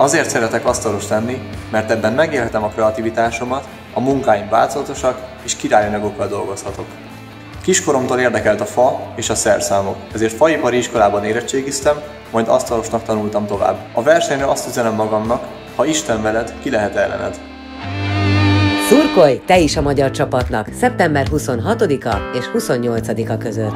Azért szeretek asztalos lenni, mert ebben megélhetem a kreativitásomat, a munkáim változatosak és királyanyagokkal dolgozhatok. Kiskoromtól érdekelt a fa és a szerszámok, ezért faipari iskolában érettségiztem, majd asztalosnak tanultam tovább. A versenyre azt üzenem magamnak, ha Isten veled, ki lehet ellened. Szurkolj te is a magyar csapatnak szeptember 26-a és 28-a között!